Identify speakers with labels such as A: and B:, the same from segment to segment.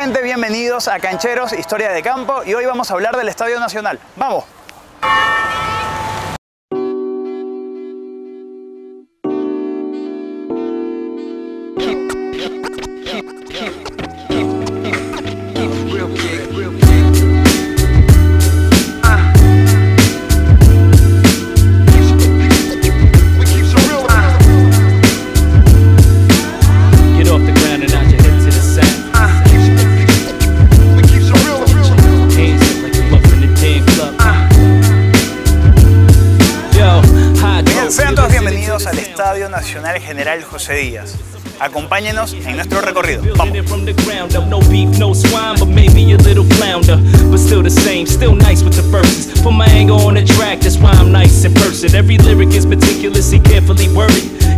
A: gente? Bienvenidos a Cancheros, Historia de Campo y hoy vamos a hablar del Estadio Nacional. ¡Vamos! Sean todos bienvenidos al Estadio Nacional General José Díaz. Acompáñenos en nuestro recorrido. Vamos.
B: Is.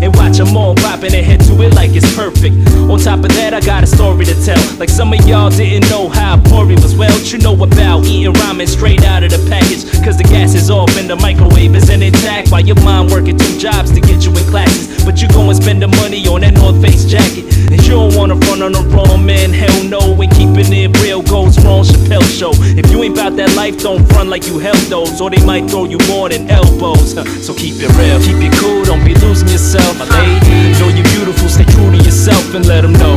B: And watch them all bopping and head to it like it's perfect. On top of that, I got a story to tell. Like some of y'all didn't know how poor it was. Well, you know about eating ramen straight out of the package. Cause the gas is off and the microwave isn't intact. While your Face jacket. And you don't wanna front on the wrong man, hell no. And keeping it real goes wrong, Chappelle show. If you ain't about that life, don't front like you held those. Or they might throw you more than elbows. So keep it real, keep it cool, don't be losing yourself. My lady, know you're beautiful, stay true to yourself and let them know.